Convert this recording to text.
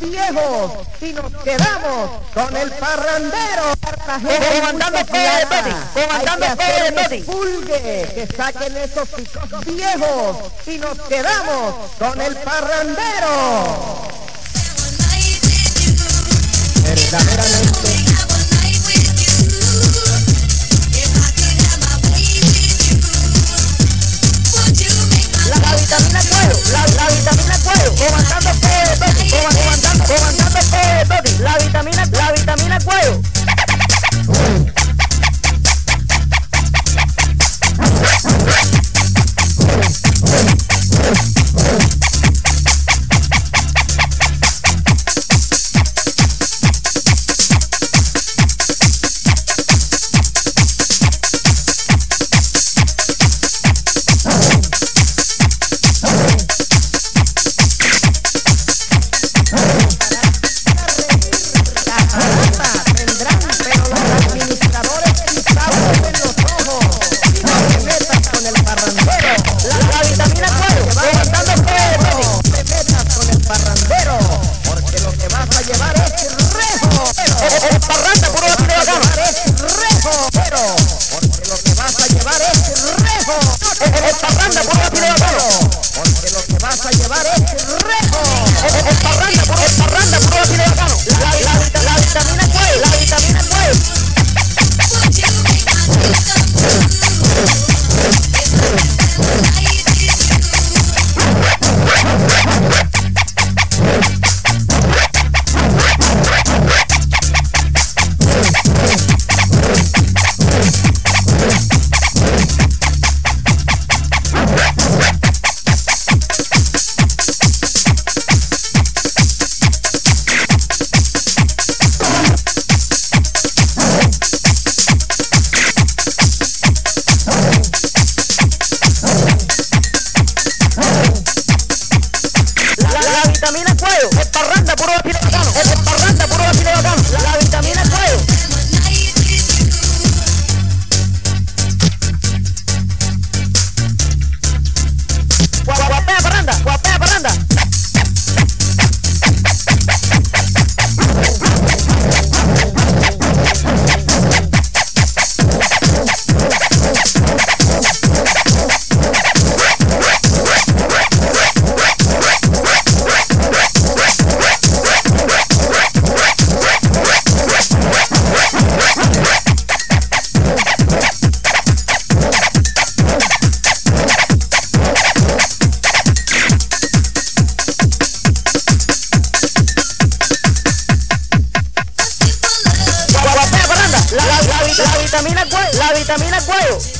viejos y nos quedamos con el parrandero. Comandando Pérez comandando Pérez pulgue que saquen esos picos viejos y nos quedamos con el parrandero. Verdaderamente फिर La vitamina, la vitamina cuello.